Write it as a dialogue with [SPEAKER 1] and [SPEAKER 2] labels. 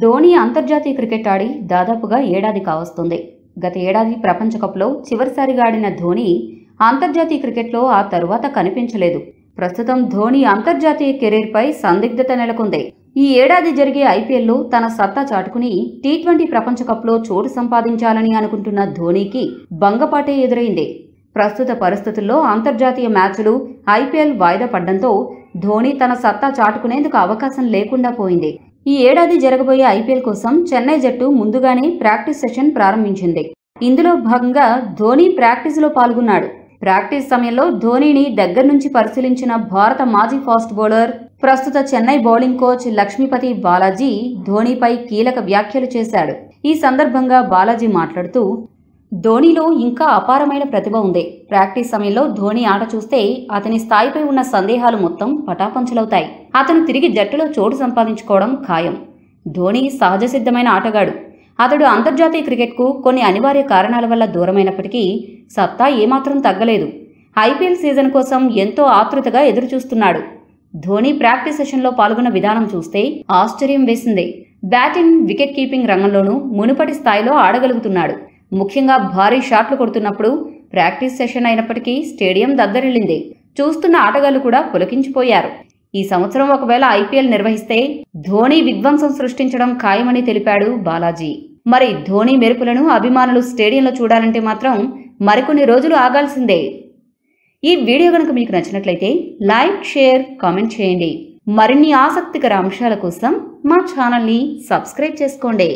[SPEAKER 1] ధోని అంతర్జాతీయ క్రికెట్ ఆడి దాదాపుగా ఏడాది కావస్తుంది. గత ఏడాది ప్రపంచ కప్లో చివరిసారిగా ఆడిన ధోని అంతర్జాతీయ క్రికెట్లో ఆ తరువాత కనిపించలేదు. ప్రస్తుతం ధోని అంతర్జాతీయ కెరీర్పై సందిగ్ధత నెలకొంది. ఈ ఏడాది జరిగే ఐపీఎల్లో తన సత్తా చాటుకుని టీ ట్వంటీ ప్రపంచ కప్లో చోటు సంపాదించాలని అనుకుంటున్న ధోనీకి భంగపాటే ఎదురైంది. ప్రస్తుత పరిస్థితుల్లో అంతర్జాతీయ మ్యాచ్లు ఐపీఎల్ వాయిదా పడ్డంతో ధోని తన సత్తా చాటుకునేందుకు అవకాశం లేకుండా పోయింది. ఈ ఏడాది జరగబోయే ఐపీఎల్ కోసం చెన్నై జట్టు ముందుగానే ప్రాక్టీస్ సెషన్ ప్రారంభించింది. ఇందులో భాగంగా ధోని ప్రాక్టీస్లో పాల్గొన్నాడు. ప్రాక్టీస్ సమయంలో ధోనీని దగ్గర నుంచి పరిశీలించిన భారత మాజీ ఫాస్ట్ బౌలర్ ప్రస్తుత చెన్నై బౌలింగ్ కోచ్ లక్ష్మీపతి బాలాజీ ధోనీపై కీలక వ్యాఖ్యలు చేశాడు. ఈ సందర్భంగా బాలాజీ మాట్లాడుతూ ధోనిలో ఇంకా అపారమైన ప్రతిభ ఉంది. ప్రాక్టీస్ సమయంలో ధోని ఆట చూస్తే అతని స్థాయిపై ఉన్న సందేహాలు మొత్తం పటాపంచలవుతాయి. అతను తిరిగి జట్టులో చోటు సంపాదించుకోవడం ఖాయం. ధోని సహజ సిద్ధమైన ఆటగాడు. అతడు అంతర్జాతీయ క్రికెట్కు కొన్ని అనివార్య కారణాల వల్ల దూరమైనప్పటికీ సత్తా ఏమాత్రం తగ్గలేదు. ఐపీఎల్ సీజన్ కోసం ఎంతో ఆతృతగా ఎదురుచూస్తున్నాడు. ధోని ప్రాక్టీస్ సెషన్లో పాల్గొన్న విధానం చూస్తే ఆశ్చర్యం వేసింది. బ్యాటింగ్ వికెట్ కీపింగ్ రంగంలోనూ మునుపటి స్థాయిలో ఆడగలుగుతున్నాడు. ముఖ్యంగా భారీ షాట్లు కొడుతున్నప్పుడు ప్రాక్టీస్ సెషన్ అయినప్పటికీ స్టేడియం దద్దరిల్లింది చూస్తున్న ఆటగాళ్ళు కూడా పులకించిపోయారు. ఈ సంవత్సరం ఒకవేళ ఐపీఎల్ నిర్వహిస్తే ధోని విధ్వంసం సృష్టించడం ఖాయమని తెలిపాడు బాలాజీ. మరి ధోని మెరుపులను అభిమానులు స్టేడియంలో చూడాలంటే మాత్రం మరికొన్ని రోజులు ఆగాల్సిందే. ఈ వీడియో కనుక మీకు నచ్చినట్లయితే లైక్ షేర్ కామెంట్ చేయండి. మరిన్ని ఆసక్తికర అంశాల కోసం మా ఛానల్ని సబ్స్క్రైబ్ చేసుకోండి.